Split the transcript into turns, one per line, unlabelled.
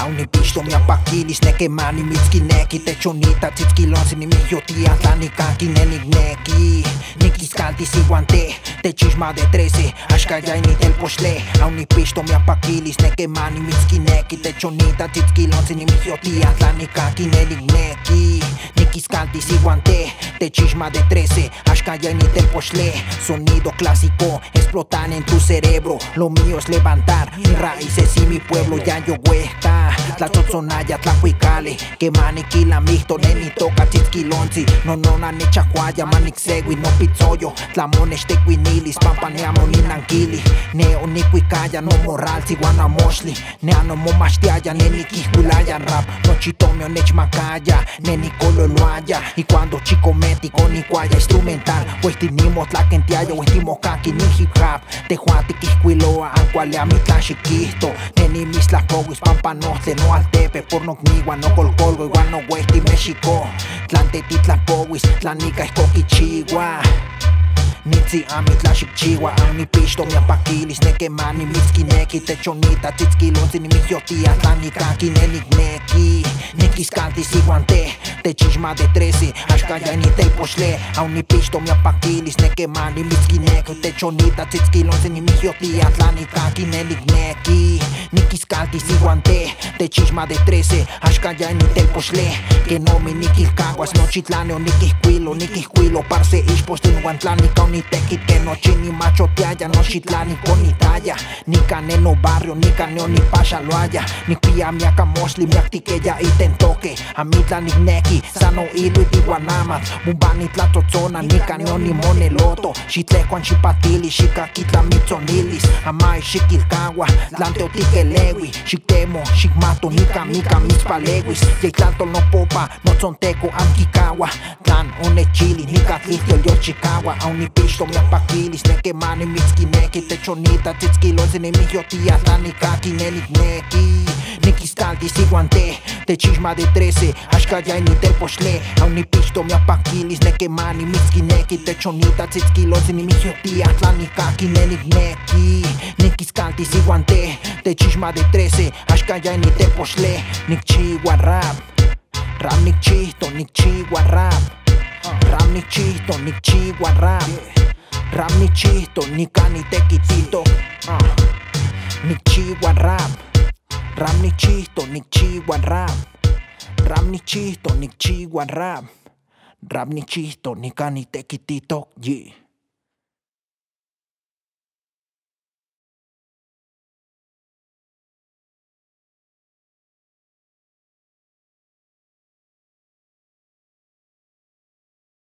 Auni pisto mi apakilis neke mani mitski neki Te chonita titski lonsi ni mijo ti atlani kanki nenik neki. Nikis kanti si guante Te chisma de 13 Ashka ni tel poshle Auni pisto mi apakilis neke mani mitski neki Te chonita titski lonsi ni mijo ti atlani kanki nenik neki. Nikis kanti si guante Te chisma de 13 Ashka ni tel poshle Sonido clásico explotan en tu cerebro Lo mío es levantar raíces y mi pueblo ya yo hueca La tzotzonaya, tlacuicale Que maniqui la mixto, neni toca tzitzquilonzi No no na nechahuaya, manik segui, no pizzoyo Tlamones tequinilis, pampaneamo ni nanquili. Neo ni cuicaya, no moral, si guanamoshli Neano momashtiaya, neni quisculaya rap. No chitomio nechmacaya, neni cololoaya Y cuando chico meti con cuaya instrumental. Pues tinimos la quentiaya, pues timos kaki ni hip hop. Te juati quisquiloa, ancuale a mi clan mis las powis, pampa no se no al tepe Por no colcolgo, igual no westi México. Tlante titlan powis, tlanica es coquichigua Nitsi ami tlashik chiwa Ani pisto mi apakilis Neke mani mitski neki Te chonita titskilon Sini mi yotia Tlani kanki nenik neki Nikis kanti si guante Te chisma de 13 Ashka ya ni tel poshle Auni pisto mi apakilis Neke mani mitski neki Te chonita titskilon Sini mi yotia Tlani kanki nenik neki Nikis kanti si guante Te chisma de 13 Ashka ya ni tel poshle Que no mi nikil caguas No chitlane o nikis cuilo Nikis cuilo Parce ispos Tin guantlanica ni tequit que no chini macho tiaya no shitla ni con ni ni caneno barrio ni caneo ni pasha lo haya ni pia mi mosli mi ya y tentoque a mi tla ni neki sano ilu y guanama mumbani tlatotzona ni caneo ni moneloto shitle kwan shipatili shikakitla mitzonilis amai shikilkawa tlante otikelewi shiktemo shikmato nika mika mitzpalewis yeitlanto no popa no tzonteco amkikawa tlan one chili nika tlitio yo chikawa auni pisto mi apakilis Neke mani mitski neki Te chonita titskilon Sine mi yotia Tani kaki nenik neki Nikis talti si guante Te chisma de 13 Ashka ya ni tel poshle Auni pisto mi apakilis Neke mani mitski neki Te chonita titskilon Sine mi yotia Tani kaki nenik neki Nikis kalti si guante Te chisma de 13 Ashka ya ni tel poshle Nik chiwa rap Rap nik chihto Nik chiwa rap Rap ni chisto, ni chihuahua. Rap ni chisto, ni cani tequitito. Uh. Ni chihuahua. Rap Rap ni chisto, ni chihuahua. Rap Rap ni chisto, ni chihuahua. Rap Rap ni chisto, ni cani tequitito, yeah